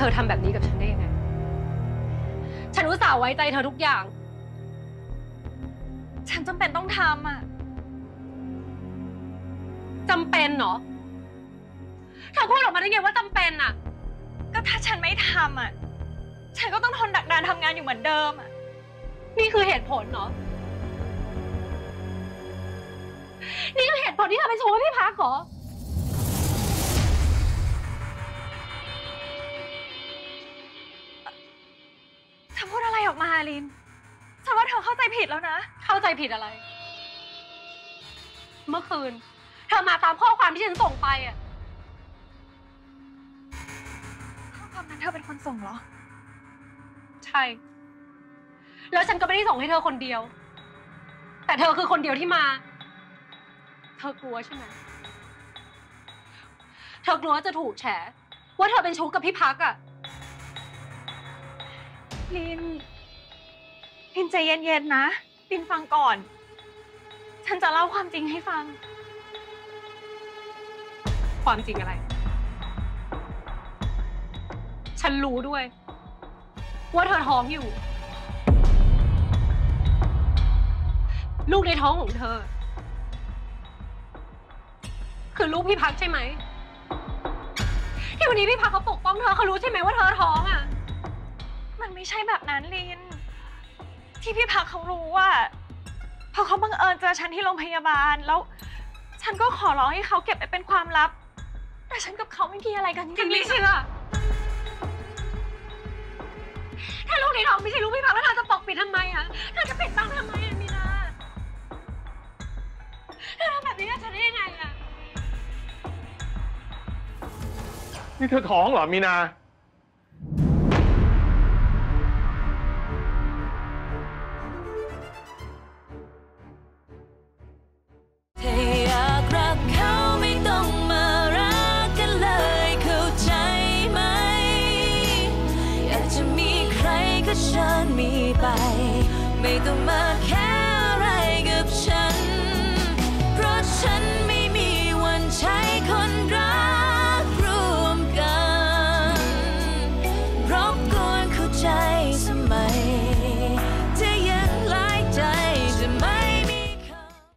เธอทำแบบนี้กับฉันได้ยังไง ฉันอุตส่าห์ไว้ใจเธอทุกอย่าง ฉันจำเป็นต้องทำอะจำเป็นเหรอเธอพูดออกมาได้ไงว่าจำเป็นอะ ก็ถ้าฉันไม่ทำอะ ฉันก็ต้องทนดักดานทำงานอยู่เหมือนเดิมอะ นี่คือเหตุผลเหรอ นี่คือเหตุผลที่เธอไปชูให้พี่พักเหรอ เธอพูดอะไรออกมาลิน ฉันว่าเธอเข้าใจผิดแล้วนะ เข้าใจผิดอะไร เมื่อคืน เธอมาตามข้อความที่ฉันส่งไปอะข้อความนั้นเธอเป็นคนส่งเหรอ ใช่ แล้วฉันก็ไม่ได้ส่งให้เธอคนเดียว แต่เธอคือคนเดียวที่มา เธอกลัวใช่ไหมเธอกลัวจะถูกแฉว่าเธอเป็นชู้กับพี่พักอะ ลิน ลินใจเย็นๆนะ ลินฟังก่อน ฉันจะเล่าความจริงให้ฟัง ความจริงอะไร ฉันรู้ด้วย ว่าเธอท้องอยู่ ลูกในท้องของเธอ คือลูกพี่พักใช่ไหมที่วันนี้พี่พักเขาปกป้องเธอเขารู้ใช่ไหมว่าเธอท้องอะ มันไม่ใช่แบบนั้นลิน ที่พี่พักเขารู้ว่าพอเขาบังเอิญเจอฉันที่โรงพยาบาลแล้ว ฉันก็ขอร้องให้เขาเก็บไปเป็นความลับ แต่ฉันกับเขาไม่มีอะไรกันจฉัรินงไม่ๆเชื่อถ้าลูกในท้องไม่ใช่ลูกพี่พักแล้วเธอจะปกปิดทำไมอะเธอจะปิดบังทำไมอะมีนาเธอทำแบบนี้กับฉันได้ยังไงอะนี่เธอท้องเหรอมีนาถ้า อยา